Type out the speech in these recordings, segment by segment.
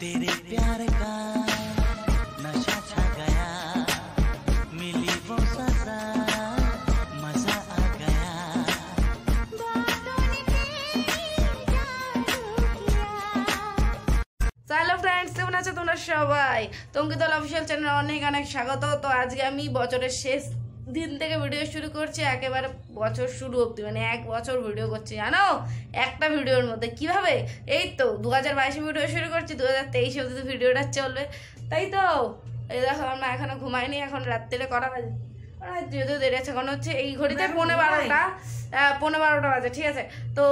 तेरे प्यार का नशा छा गया मिली वो सजा मजा आ गया হ্যালো ফ্রেন্ডস কেমন আছো তোমরা সবাই তঙ্কিতল অফিসিয়াল চ্যানেলে অনেক অনেক স্বাগত তো আজকে আমি বছরের শেষ দিন থেকে ভিডিও শুরু করছি, একেবারে বছর শুরু অবধি মানে এক বছর ভিডিও করছি, জানো? একটা ভিডিওর মধ্যে। কীভাবে? এই তো দু হাজার বাইশে ভিডিও শুরু করছি দু হাজার তেইশে অবধি ভিডিওটা চলবে। তাই তো? এই দেখো, আমরা এখনও ঘুমাইনি, এখন রাত্রিরে করা বাজে? যেহেতু দেরি আছে। এখন হচ্ছে এই ঘড়িতে পনেরো বারোটা পনেরো বারোটা বাজে ঠিক আছে? তো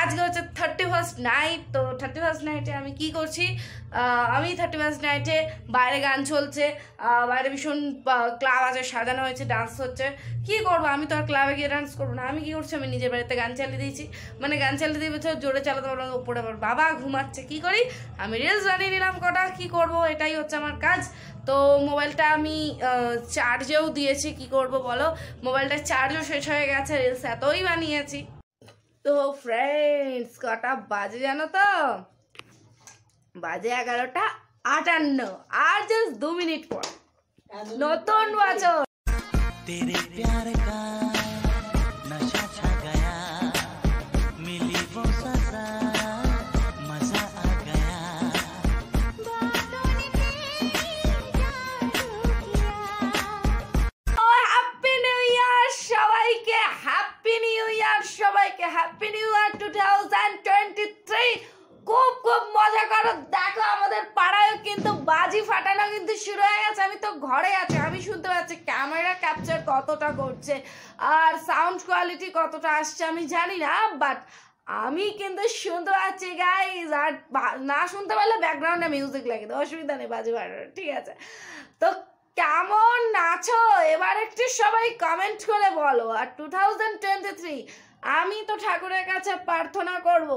আজকে হচ্ছে থার্টি ফার্স্ট নাইট তো থার্টি ফার্স্ট নাইটে আমি কি করছি? আমি থার্টি ফার্স্ট নাইটে বাইরে গান চলছে বাইরে ভীষণ ক্লাব আছে সাজানো হয়েছে ডান্স হচ্ছে। কি করব? আমি তো আর ক্লাবে গিয়ে ডান্স করব না। আমি কি করছি? আমি নিজের বাড়িতে গান চালিয়ে দিয়েছি। মানে গান চালিয়ে দিয়ে বলছে জোরে চালাতে পারব না, উপরে আবার বাবা ঘুমাচ্ছে। কি করি? আমি রিলস বানিয়ে নিলাম কটা। কি করব? এটাই হচ্ছে আমার কাজ। তো মোবাইলটা আমি চার্জেও দিয়েছি কি করব বলো? মোবাইলটা চার্জও শেষ হয়ে গেছে রিলস এতই বানিয়েছি। তো ফ্রেন্ডস কটা বাজে জানো তো? বাজে এগারোটা আটান্ন আর জাস্ট দু মিনিট পর। নতুন বছর। সবাইকে happy new year two thousand twenty three খুব খুব মজা করো। দেখো আমাদের পাড়ায় কিন্তু বাজি ফাটানো কিন্তু শুরু হয়ে গেছে। আমি তো ঘরে আছি, আমি শুনতে পাচ্ছি ক্যামেরা ক্যাপচার কতটা করছে আর সাউন্ড কোয়ালিটি কতটা আসছে আমি জানি না বাট আমি কিন্তু শুনতে পাচ্ছি গাইজ আর না শুনতে পারলে ব্যাকগ্রাউন্ডে মিউজিক লাগে অসুবিধা নেই, বাজি ফাটানো, ঠিক আছে। তো কেমন নাচো এবার একটু সবাই কমেন্ট করে বলো, আর টু থাউজেন্ড টোয়েন্টি থ্রি আমি তো ঠাকুরের কাছে প্রার্থনা করব,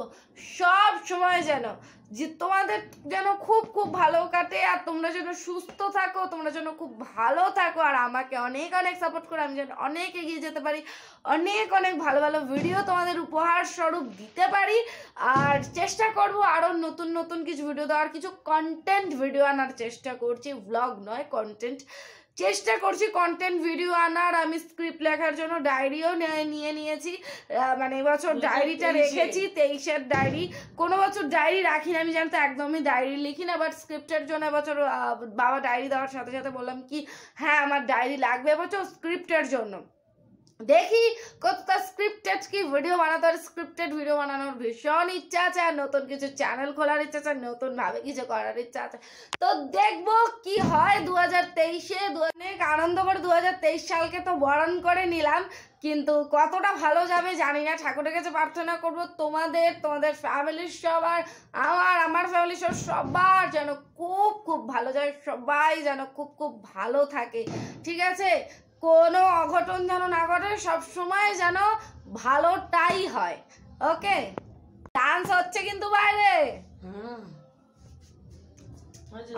সব সময় যেন, যে তোমাদের যেন খুব খুব ভালো কাটে আর তোমরা যেন সুস্থ থাকো, তোমরা যেন খুব ভালো থাকো আর আমাকে অনেক অনেক সাপোর্ট করে, আমি যেন অনেক এগিয়ে যেতে পারি, অনেক অনেক ভালো ভালো ভিডিও তোমাদের উপহার স্বরূপ দিতে পারি আর চেষ্টা করব আরও নতুন নতুন কিছু ভিডিও দেওয়ার, কিছু কন্টেন্ট ভিডিও আনার চেষ্টা করছি ভ্লগ নয় কন্টেন্ট চেষ্টা করছি কন্টেন্ট ভিডিও আনার। আমি স্ক্রিপ্ট লেখার জন্য ডায়েরিও নিয়ে নিয়েছি। মানে এবছর ডায়েরিটা রেখেছি তেইশের ডায়েরি কোনো বছর ডায়েরি রাখি না আমি জানতো একদমই ডায়েরি লিখি না বাট স্ক্রিপ্টের জন্য এবছর বাবা ডায়েরি দেওয়ার সাথে সাথে বললাম কি হ্যাঁ আমার ডায়েরি লাগবে এবছর স্ক্রিপ্টের জন্য। দেখি কতটা স্ক্রিপ্টেড কি ভিডিও বানাতে পারে স্ক্রিপ্টেড ভিডিও বানানোর ভীষণ ইচ্ছা আছে, আর নতুন কিছু চ্যানেল খোলার ইচ্ছা আছে, নতুন ভাবে কিছু করার ইচ্ছা আছে। তো দেখব কি হয় দু হাজার তেইশে অনেক আনন্দ করে দু হাজার তেইশ সালকে তো বরণ করে নিলাম, কিন্তু কতটা ভালো যাবে জানি না। ঠাকুরের কাছে প্রার্থনা করব তোমাদের তোমাদের ফ্যামিলির সবার, আমার আমার ফ্যামিলির সব সবার যেন খুব খুব ভালো যায়, সবাই যেন খুব খুব ভালো থাকে। ঠিক আছে? কোনো অঘটন যেন না ঘটে সব সময় যেন ভালোটাই হয়। ওকে? ডান্স হচ্ছে কিন্তু বাইরে।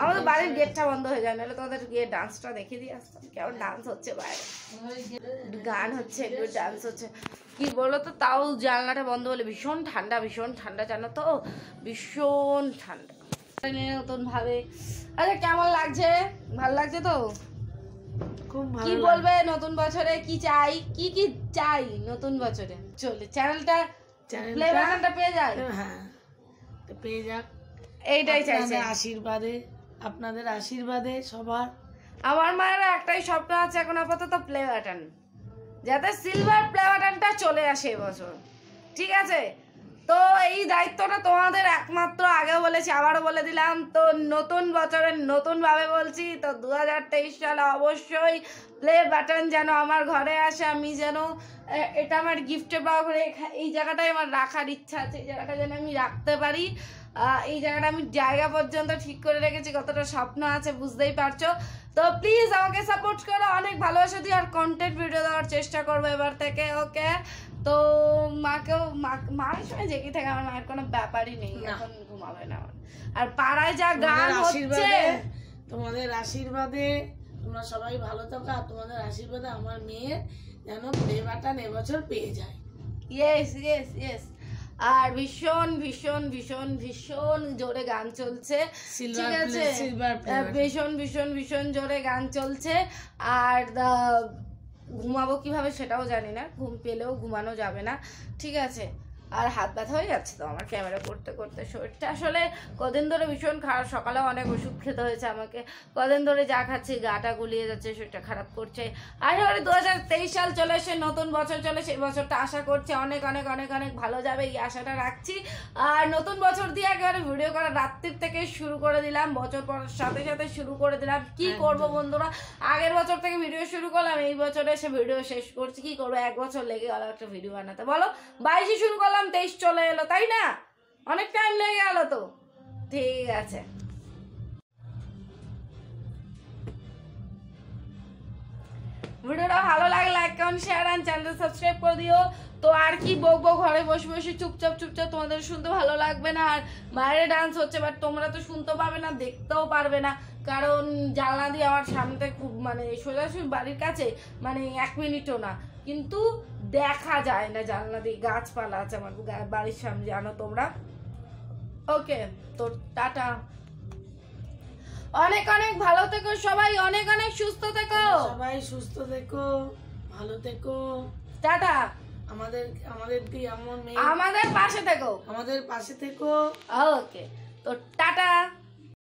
আমাদের বাড়ির গেটটা বন্ধ হয়ে যায় নাহলে তোমাদের গিয়ে ডান্সটা দেখে দিয়ে আসতাম। কেমন ডান্স হচ্ছে বাইরে? গান হচ্ছে একটু ডান্স হচ্ছে। কি বলো তো তাও জানলাটা বন্ধ হলে ভীষণ ঠান্ডা ভীষণ ঠান্ডা জানো তো? ভীষণ ঠান্ডা। নতুন ভাবে আচ্ছা কেমন লাগছে? ভালো লাগছে তো? কি বলবে নতুন বছরে? কি চাই? কি কি চাই নতুন বছরে? চলে চ্যানেলটা চ্যানেলটা- প্লে বাটনটা পেয়ে যায় হ্যাঁ পেয়ে যাক। এইটাই চাইছে। আশীর্বাদে আপনাদের আশীর্বাদে সবার। আমার মায়ের একটাই স্বপ্ন আছে এখন আপাতত প্লে বাটন যাতে সিলভার প্লে বাটনটা চলে আসে এবছর ঠিক আছে? তো এই দায়িত্বটা তোমাদের একমাত্র আগে বলেছি, আবারও বলে দিলাম। তো নতুন বছরের নতুন ভাবে বলছি, তো দু হাজার তেইশ সালে অবশ্যই প্লে বাটন যেন আমার ঘরে আসে, আমি যেন এটা আমার গিফটে পাওয়া করে এই জায়গাটায় আমার রাখার ইচ্ছা আছে, এই জায়গাটা যেন আমি রাখতে পারি। এই জায়গাটা আমি জায়গা পর্যন্ত ঠিক করে রেখেছি, কতটা স্বপ্ন আছে বুঝতেই পারছ। তো প্লিজ আমাকে সাপোর্ট করো, অনেক ভালোবাসা দিও আর কন্টেন্ট ভিডিও দেওয়ার চেষ্টা করব এবার থেকে ওকে তো মাকেও মা- মার সময় জেগে থাকে আমার মায়ের কোনো ব্যাপারই নেই এখন ঘুমাবে না আর পাড়ায় যা গান হচ্ছে তোমাদের আশীর্বাদে তোমরা সবাই ভালো থাকো আর তোমাদের আশীর্বাদে আমার মেয়ে যেন প্লে বাটন এবছর পেয়ে যায়। ইয়েস ইয়েস ইয়েস আর ভীষণ ভীষণ ভীষণ ভীষণ জোরে গান চলছে। ঠিক আছে? ভীষণ ভীষণ ভীষণ জোরে গান চলছে। আর ঘুমাবো কীভাবে সেটাও জানি না ঘুম পেলেও ঘুমানো যাবে না ঠিক আছে? আর হাত ব্যথা হয়ে যাচ্ছে তো আমার ক্যামেরা করতে করতে শরীরটা। আসলে কদিন ধরে ভীষণ খারাপ সকালে অনেক ওষুধ খেতে হয়েছে আমাকে। কদিন ধরে যা খাচ্ছি গাটা গুলিয়ে যাচ্ছে শরীরটা খারাপ করছে। আর এবারে দু হাজার তেইশ সাল চলে এসে নতুন বছর চলে সেই বছরটা আশা করছি অনেক অনেক অনেক অনেক ভালো যাবে এই আশাটা রাখছি। আর নতুন বছর দিয়ে একেবারে ভিডিও করা রাত্রির থেকে শুরু করে দিলাম বছর পর সাথে সাথে শুরু করে দিলাম। কি করব বন্ধুরা? আগের বছর থেকে ভিডিও শুরু করলাম এই বছরে এসে ভিডিও শেষ করছি। কি করব? এক বছর লেগে গেল একটা ভিডিও বানাতে। বলো বাইশে শুরু করলাম তেইশ চলে এলো, তাই না? অনেক টাইম লেগে গেল তো। ঠিক আছে। ভিডিওটা ভালো like comment share channel subscribe করে দিও। তো আর কি বকবো ঘরে বসে বসে চুপচাপ চুপচাপ তোমাদের শুনতে ভালো লাগবে না? আর বাইরে ডান্স হচ্ছে বাট তোমরা তো শুনতে পাবে না, দেখতেও পারবে না। কারণ জানলা দিয়ে আমার সামনে খুব মানে সোজাসুজি বাড়ির কাছে মানে এক মিনিটও না। কিন্তু দেখা যায় না জানলা দিয়ে গাছপালা আছে আমার বাড়ির সামনে জানো তোমরা? ওকে তো টাটা। অনেক অনেক ভালো থেকো সবাই অনেক অনেক সুস্থ থেকো। সবাই সুস্থ থেকো ভালো থেকো। টাটা। আমাদের আমাদেরকে এমন আমাদের পাশে থেকো। আমাদের পাশে থেকো। ওকে তো টাটা।